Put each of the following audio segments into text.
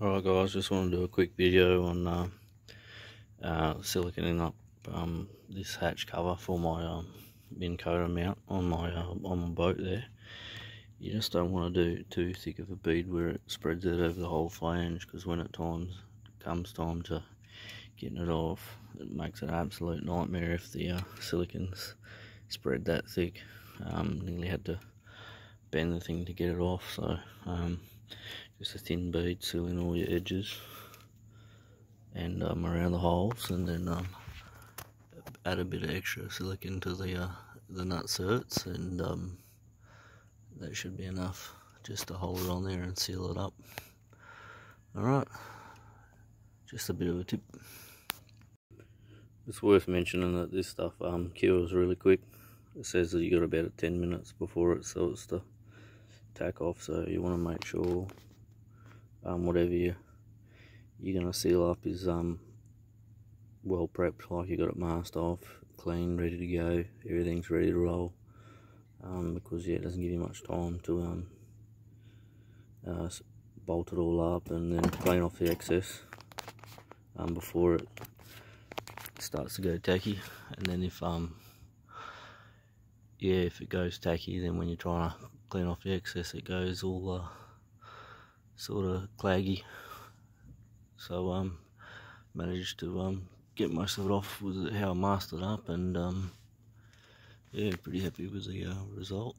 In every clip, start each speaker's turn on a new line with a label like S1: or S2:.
S1: Alright guys, just want to do a quick video on uh, uh, siliconing up um, this hatch cover for my um, Minn Kota mount on my uh, on my boat there. You just don't want to do too thick of a bead where it spreads out over the whole flange because when it times comes time to getting it off, it makes an absolute nightmare if the uh, silicons spread that thick. Um, nearly had to bend the thing to get it off, so um, just a thin bead sealing all your edges. And um, around the holes and then um, add a bit of extra silicon to the uh, the nutserts and um, that should be enough just to hold it on there and seal it up. Alright. Just a bit of a tip. It's worth mentioning that this stuff um, cures really quick. It says that you got about 10 minutes before it starts to tack off so you want to make sure um, whatever you, you're going to seal up is um, well prepped like you got it masked off clean ready to go everything's ready to roll. Um, because yeah it doesn't give you much time to um, uh, bolt it all up and then clean off the excess um, before it starts to go tacky. And then if um yeah if it goes tacky then when you're trying to clean off the excess it goes all uh, sort of claggy. So um managed to um get most of it off with how I mastered up and um yeah pretty happy with the uh, result.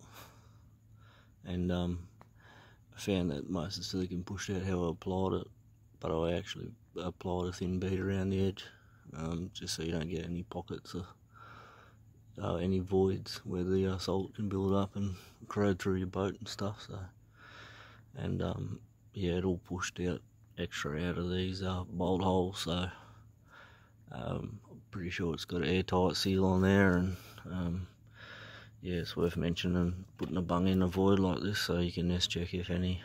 S1: And um I found that most of the silicon pushed out how I applied it but I actually applied a thin bead around the edge um, just so you don't get any pockets or uh, any voids where the uh, salt can build up and corrode through your boat and stuff so and um, yeah, it all pushed out extra out of these uh, bolt holes, so um, I'm pretty sure it's got an airtight seal on there, and um, yeah, it's worth mentioning putting a bung in a void like this so you can nest check if any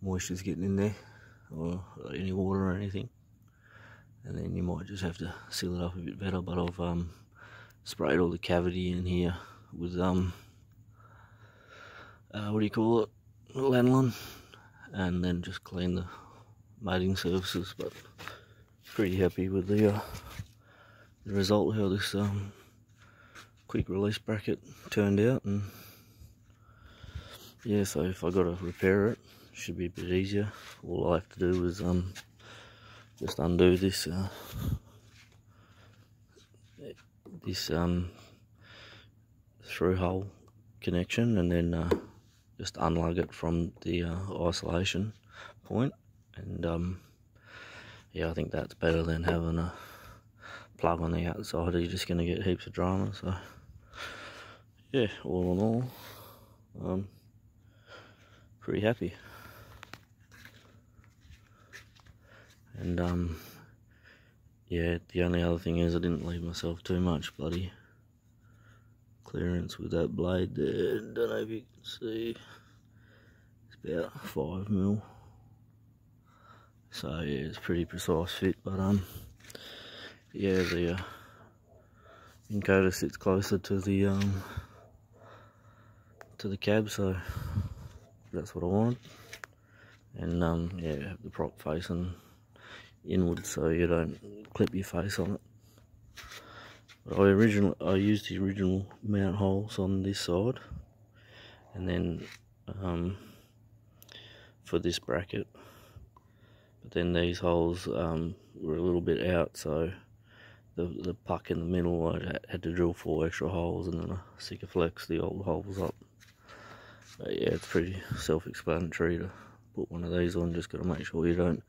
S1: moisture's getting in there or any water or anything. And then you might just have to seal it up a bit better, but I've um, sprayed all the cavity in here with um, uh, what do you call it, lanolin? And then just clean the mating surfaces but pretty happy with the, uh, the result how this um, quick release bracket turned out and yeah so if I got to repair it, it should be a bit easier. All I have to do is um, just undo this uh, this um, through hole connection and then uh, just unlug it from the uh, isolation point. And um, yeah I think that's better than having a plug on the outside. You're just going to get heaps of drama so. Yeah all in all um, pretty happy. And um, yeah the only other thing is I didn't leave myself too much bloody clearance with that blade there. Don't know if you can see. It's about five mil. So yeah, it's pretty precise fit, but um, yeah, the uh, Kota sits closer to the um to the cab, so that's what I wanted. And um, yeah, have the prop facing inward so you don't clip your face on it. I originally I used the original mount holes on this side, and then um, for this bracket. But then these holes um, were a little bit out, so the the puck in the middle I had to drill four extra holes, and then I Sikaflex the old holes up. But yeah, it's pretty self-explanatory to put one of these on. Just got to make sure you don't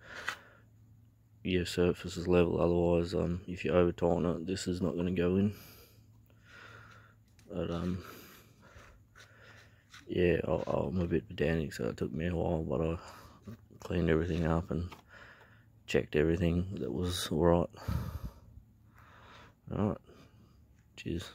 S1: your surface is level otherwise um, if you over tighten it this is not going to go in. But um yeah I, am a bit pedantic so it took me a while but I cleaned everything up and checked everything that was alright alright cheers